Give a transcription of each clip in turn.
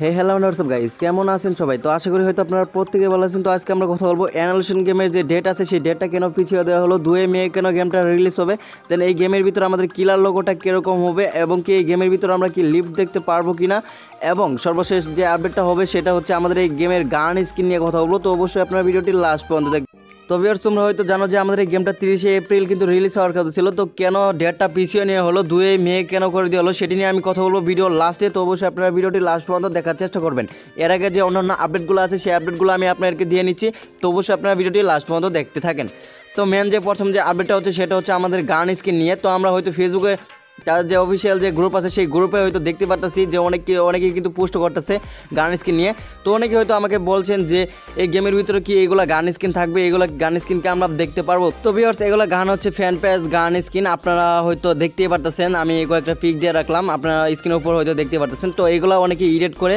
হে hello WhatsApp guys কেমন আছেন সবাই? তো আশা করি হয়তো আপনারা প্রত্যেকে ভালো আছেন। তো আজকে আমরা কথা বলব অ্যানালিশন গেমের যে ডেট আছে, সেই ডেটটা কেন পিছিয়ে দেওয়া হলো? দুয়ে মে কেন গেমটা রিলিজ হবে? দেন এই গেমের ভিতরে আমাদের কিলার লোগোটা কীরকম হবে? এবং কি এই গেমের ভিতরে আমরা কি লিফট দেখতে পারব কি না এবং সর্বশেষ যে আপডেটটা হবে, সেটা হচ্ছে আমাদের এই গেমের গান স্কিন নিয়ে কথা বলব। তো অবশ্যই আপনার ভিডিওটি লাস্ট পর্যন্ত দেখ তো ভিউয়ার্স তোমরা হয়তো জানো যে আমাদের এই গেমটা তিরিশে এপ্রিল কিন্তু রিলিজ হওয়ার কথা ছিল। তো কেন ডেটটা পিছিয়ে নিয়ে হলো, দুয়ে মে কেন করে দেওয়া হলো, সেটি নিয়ে আমি কথা বলব ভিডিও লাস্টে তো অবশ্যই আপনারা ভিডিওটি লাস্ট পর্যন্ত দেখার চেষ্টা করবেন। এর আগে যে অন্যান্য আপডেটগুলো আছে, সেই আপডেটগুলো আমি আপনাদেরকে দিয়ে নিচ্ছি। তো অবশ্যই আপনারা ভিডিওটি লাস্ট পর্যন্ত দেখতে থাকেন। তো মেন যে প্রথম যে আপডেটটা হচ্ছে, সেটা হচ্ছে আমাদের গান স্কিন নিয়ে। তো আমরা হয়তো ফেসবুকে তার যে অফিসিয়াল যে গ্রুপ আছে, সেই গ্রুপে হয়তো দেখতে পারতেছি যে অনেকে অনেকেই কিন্তু পোস্ট করতেছে গান স্কিন নিয়ে। তো অনেকে হয়তো আমাকে বলছেন যে, এই গেমের ভিতরে কি এইগুলো গান স্কিন থাকবে? এগুলো গান স্কিনকে আমরা দেখতে পারব? তো ভিউয়ার্স এগুলো গান হচ্ছে ফ্যান পেজ গান স্কিন আপনারা হয়তো দেখতেই পারতেছেন, আমি কয়েকটা পিক দিয়ে রাখলাম। আপনারা স্ক্রিনের উপর হয়তো দেখতে পারতেছেন। তো এগুলো অনেকে এডিট করে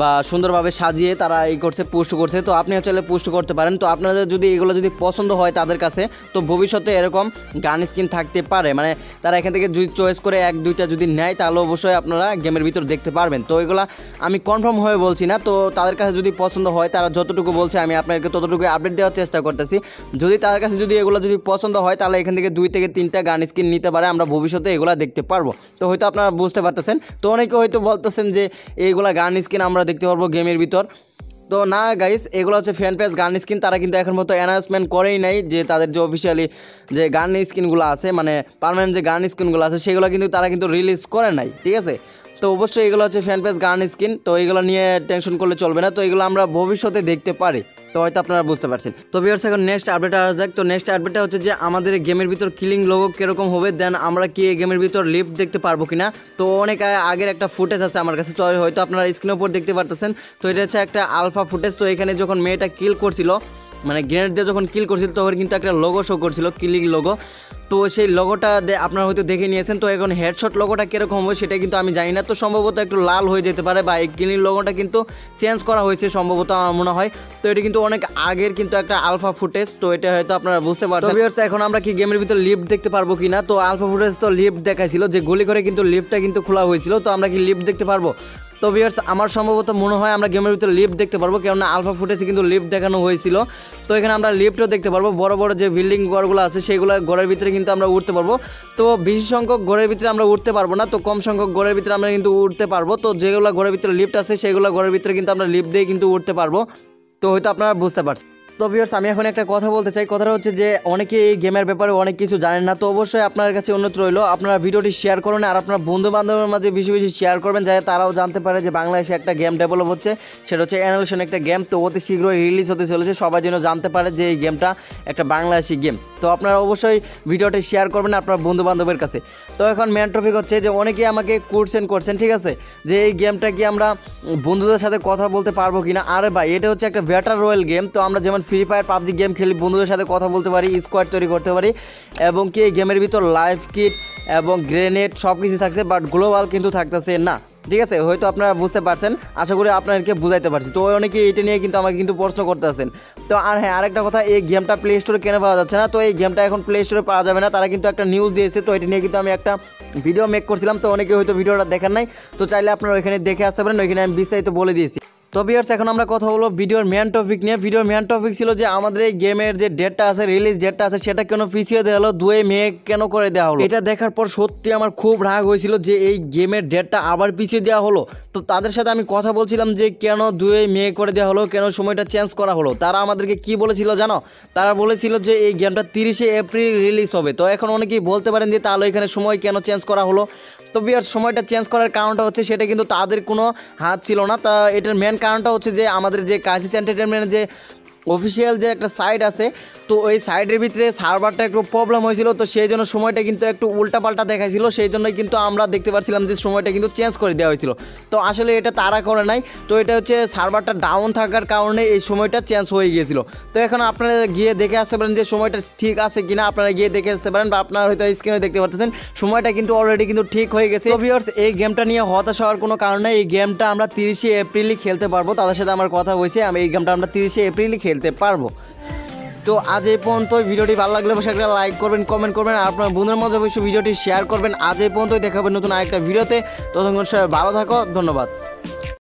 বা সুন্দরভাবে সাজিয়ে তারা এই করছে পোস্ট করছে। তো আপনি চাইলে পোস্ট করতে পারেন। তো আপনাদের যদি এগুলো যদি পছন্দ হয় তাদের কাছে, তো ভবিষ্যতে এরকম গান স্কিন থাকতে পারে। মানে তারা এখান থেকে যদি চয়েস করে এক, দুইটা যদি নেয়, তাহলে অবশ্যই আপনারা গেমের ভিতর দেখতে পারবেন। তো এগুলা আমি কনফার্ম হয়ে বলছি না, তো তাদের কাছে যদি পছন্দ হয়, তারা যতটুকু বলছে, আমি আপনাদেরকে ততটুকু আপডেট দেওয়ার চেষ্টা করতেছি। যদি তাদের কাছে যদি এগুলো যদি পছন্দ হয়, তাহলে এখান থেকে দুই থেকে তিনটা গান স্কিন নিতে পারে, আমরা ভবিষ্যতে এগুলা দেখতে পারব। তো হয়তো আপনারা বুঝতে পারতেছেন। তো অনেকে হয়তো বলতেছেন যে এইগুলা গান স্কিন আমরা দেখতে পারব গেমের ভিতর। তো না গাইস এগুলো হচ্ছে ফ্যান পেজ গান স্কিন তারা কিন্তু এখন মতো অ্যানাউন্সমেন্ট করেই নাই যে তাদের যে অফিসিয়ালি যে গান স্কিনগুলো আছে মানে পারমানেন্ট যে গান স্কিনগুলো আছে, সেগুলো কিন্তু তারা কিন্তু রিলিজ করে নাই, ঠিক আছে? তো অবশ্যই এগুলো হচ্ছে ফ্যান পেজ গান স্কিন তো এগুলো নিয়ে টেনশন করলে চলবে না, তো এগুলো আমরা ভবিষ্যতে দেখতে পারি। তো হয়তো আপনারা বুঝতে পারছেন। তো ভিউয়ার্স এখন নেক্সট আপডেট আসা যাক। তো নেক্সট আপডেটটা হচ্ছে যে আমাদের গেমের ভিতর কিলিং লোগো কীরকম হবে দেন আমরা কি এই গেমের ভিতর লিফট দেখতে পারব কিনা? তো অনেক আগের একটা ফুটেজ আছে আমার কাছে, তো হয়তো আপনারা স্ক্রিনের উপর দেখতে পারতেছেন। তো এটা হচ্ছে একটা আলফা ফুটেজ তো এখানে যখন মেয়েটা কিল করছিল মানে গ্রেনেড দিয়ে যখন কিল করছিল, তখন কিন্তু একটা লোগো শো করছিল কিলিং লোগো তো সেই লোগোটা আপনারা হয়তো দেখে নিয়েছেন তো এখন হেডশট লোগোটা কীরকম হবে সেটা কিন্তু আমি জানি না। তো সম্ভবত একটু লাল হয়ে যেতে পারে বা এই কিলিং লোগোটা কিন্তু চেঞ্জ করা হয়েছে সম্ভবত আমার মনে হয়। তো এটা কিন্তু অনেক আগের কিন্তু একটা আলফা ফুটেজ তো এটা হয়তো আপনারা বুঝতে পারছেন। এখন আমরা কি গেমের ভিতরে লিফট দেখতে পারব কি না তো আলফা ফুটেজ তো লিফট দেখাইছিল যে গুলি করে কিন্তু লিফটটা কিন্তু খোলা হয়েছিল তো আমরা কি লিফট দেখতে পারব? তো ভিউয়ার্স আমার সম্ভবত মনে হয় আমরা গেমের ভিতরে লিফট দেখতে পারব, কেননা আলফা ফুটেছে কিন্তু লিফট দেখানো হয়েছিল। তো এখানে আমরা লিফটও দেখতে পারব, বড় বড় যে বিল্ডিং ঘরগুলো আছে, সেগুলো ঘরের ভিতরে কিন্তু আমরা উঠতে পারব। তো বেশি সংখ্যক ঘরের ভিতরে আমরা উঠতে পারব না, তো কম সংখ্যক ঘরের ভিতরে আমরা কিন্তু উঠতে পারব। তো যেগুলো ঘরের ভিতরে লিফট আছে, সেগুলো ঘরের ভিতরে কিন্তু আমরা লিফট দিয়ে কিন্তু উঠতে পারব। তো হয়তো আপনারা বুঝতে পারছেন। তো ভিউয়ার্স আমি এখন একটা কথা বলতে চাই। কথাটা হচ্ছে যে, অনেকে এই গেমের ব্যাপারে অনেক কিছু জানেন না, তো অবশ্যই আপনার কাছে অনুরোধ রইল, আপনারা ভিডিওটি শেয়ার করুন আর আপনার বন্ধু বান্ধবের মাঝে বেশি বেশি শেয়ার করবেন, যাতে তারাও জানতে পারে যে বাংলাদেশে একটা গেম ডেভেলপ হচ্ছে। সেটা হচ্ছে অ্যানালিশন একটা গেম তো অতি শীঘ্রই রিলিজ হতে চলেছে। সবাই যেন জানতে পারে যে এই গেমটা একটা বাংলাদেশি গেম তো আপনারা অবশ্যই ভিডিওটি শেয়ার করবেন আপনার বন্ধু বান্ধবের কাছে। তো এখন মেন টপিক হচ্ছে যে, অনেকেই আমাকে কোর্সেন করছেন ঠিক আছে? যে এই গেমটা কি আমরা বন্ধুদের সাথে কথা বলতে পারব কিনা? আরে ভাই, এটা হচ্ছে একটা ব্যাটার রয়্যাল গেম তো আমরা যেমন ফ্রি ফায়ার পাবজি গেম খেলি বন্ধুদের সাথে কথা বলতে পারি স্কোয়াড তৈরি করতে পারি, এবং কি এই গেমের ভিতর লাইফ কিট এবং গ্রেনেড সব কিছু থাকছে বাট গ্লোবাল কিন্তু থাকতেছে না। ঠিক আছে? হয়তো আপনারা বুঝতে পারছেন, আশা করি আপনাদেরকে বুঝাইতে পারছি। তো অনেকে এটা নিয়ে কিন্তু আমাকে কিন্তু প্রশ্ন করতে আছেন তো আর হ্যাঁ আরেকটা কথা, এই গেমটা প্লে স্টোরে কেন পাওয়া যাচ্ছে না? তো এই গেমটা এখন প্লে স্টোরে পাওয়া যাবে না, তারা কিন্তু একটা নিউজ দিয়েছে, তো এটা নিয়ে কিন্তু আমি একটা ভিডিও মেক করছিলাম, তো অনেকে হয়তো ভিডিওটা দেখেন নাই। তো চাইলে আপনারা ওইখানে দেখে আসতে পারেন, ওইখানে আমি বিস্তারিত বলে দিয়েছি। তো বিয়ার্স এখন আমরা কথা বলব ভিডিওর মেন টপিক নিয়ে। ভিডিওর মেন টপিক ছিল যে আমাদের এই গেমের যে ডেটটা আছে রিলিজ ডেটটা আছে, সেটা কেন পিছিয়ে দেওয়া হলো দুয়ে মে কেন করে দেওয়া হলো? এটা দেখার পর সত্যি আমার খুব রাগ হয়েছিল যে এই গেমের ডেটটা আবার পিছিয়ে দেওয়া হলো। তো তাদের সাথে আমি কথা বলছিলাম যে কেন দুয়ে মে করে দেওয়া হলো, কেন সময়টা চেঞ্জ করা হলো। তারা আমাদেরকে কি বলেছিল জানো? তারা বলেছিল যে এই গেমটা তিরিশে এপ্রিল রিলিজ হবে। তো এখন অনেকেই বলতে পারেন যে তাহলে এখানে সময় কেন চেঞ্জ করা হলো? তো বিয়ার সময়টা চেঞ্জ করার কারণটা হচ্ছে সেটা কিন্তু তাদের কোনো হাত ছিল না। তা এটার মেন কারণটা হচ্ছে যে আমাদের যে কাজিস এন্টারটেনমেন্টের যে অফিসিয়াল যে একটা সাইট আছে তো ওই সাইডের ভিতরে সার্ভারটা একটু প্রবলেম হয়েছিল, তো সেই জন্য সময়টা কিন্তু একটু উল্টাপাল্টা দেখাইছিল। সেই জন্যই কিন্তু আমরা দেখতে পাচ্ছিলাম যে সময়টা কিন্তু চেঞ্জ করে দেওয়া হয়েছিল। তো আসলে এটা তারা করে নাই, তো এটা হচ্ছে সার্ভারটা ডাউন থাকার কারণে এই সময়টা চেঞ্জ হয়ে গিয়েছিল। তো এখন আপনারা গিয়ে দেখে আসতে পারেন যে সময়টা ঠিক আছে কিনা, আপনারা গিয়ে দেখে আসতে পারেন বা আপনারা হয়তো স্ক্রিনে দেখতে পাচ্ছেন সময়টা কিন্তু অলরেডি কিন্তু ঠিক হয়ে গেছে। ভিউয়ার্স এই গেমটা নিয়ে হতাশ হওয়ার কোনো কারণ এই গেমটা আমরা তিরিশে এপ্রিলই খেলতে পারব। তাদের সাথে আমার কথা হয়েছে, আমি এই গেমটা আমরা তিরিশে এপ্রিলই খেলতে পারব। তো আজ এই পর্যন্ত ভিডিওটি ভালো লাগলে অবশ্যই একটা লাইক করবেন কমেন্ট করবেন, আর আপনার বন্ধুর মধ্যে অবশ্যই ভিডিওটি শেয়ার করবেন। আজ এই পর্যন্তই দেখাবেন নতুন আরেকটা ভিডিওতে। ততক্ষণ সবাই ভালো থাকো, ধন্যবাদ।